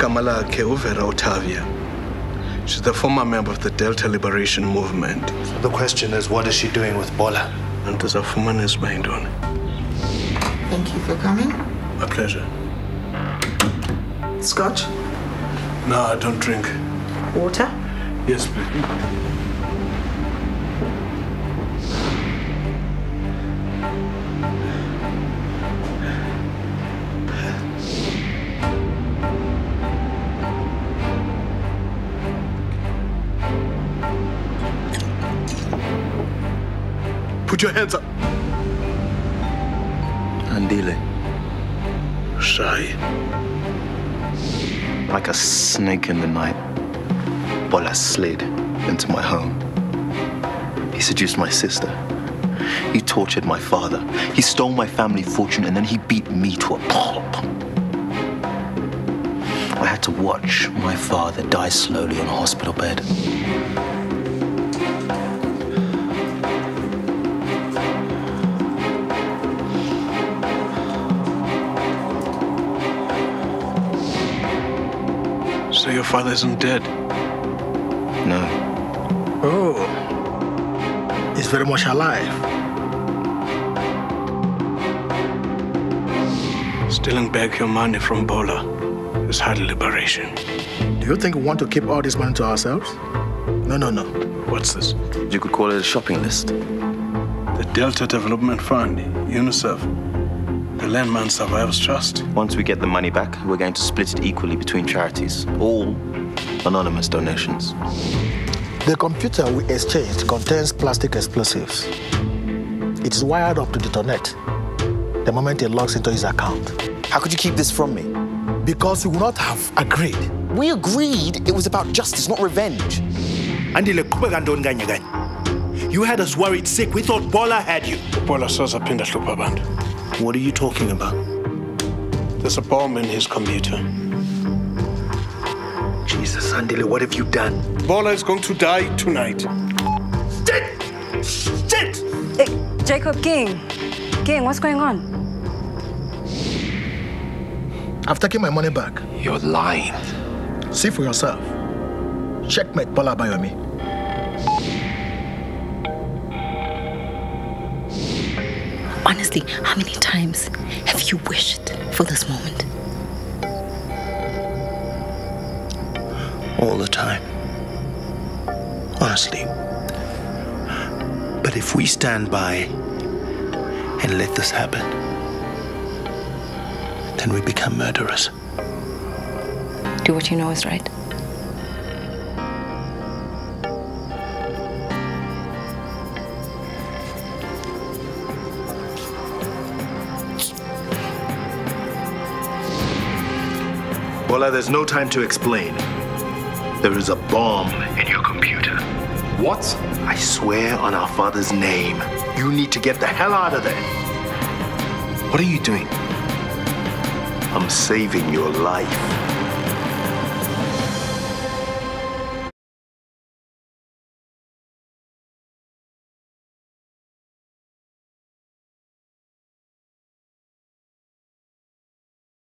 igama lakhe uvera otavia she's the former member of the delta liberation movement So the question is, what is she doing with Bola? andizafumana isiba yintoni Thank you for coming. my pleasure Scotch? no i don't drink Water? yes please Put your hands up. Andile, Shy. like a snake in the night, Bola slid into my home. He seduced my sister. He tortured my father. He stole my family fortune and then he beat me to a pulp. I had to watch my father die slowly on a hospital bed. So your father isn't dead? No, Oh, he's very much alive. Stealing back your money from Bola is hardly liberation. Do you think we want to keep all this money to ourselves? No, no, no. What's this? you could call it a shopping list. The Delta Development Fund, UNICEF, the Landmine Survivors Trust. Once we get the money back, we're going to split it equally between charities, all anonymous donations. The computer we exchanged contains plastic explosives. It is wired up to detonate the moment it logs into his account. How could you keep this from me? Because you would not have agreed. We agreed it was about justice, not revenge. andile qhubeka ntoni kanye kanye you had us worried sick we thought bola had you Bola soze aphinda ahlupha abantu. What are you talking about There's a bomb in his computer. Jesus, Andile, what have you done? Bola is going to die tonight. Shit! Shit! Hey, Jacob King. King, what's going on? I've taken my money back. You're lying. See for yourself. Checkmate Bola Bayomi. Honestly, how many times have you wished for this moment? all the time honestly but if we stand by and let this happen then we become murderers Do what you know is right. Bola, there's no time to explain. There is a bomb in your computer. What? I swear on our father's name, you need to get the hell out of there. What are you doing? I'm saving your life.